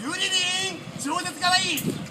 ユリリン超絶かわいい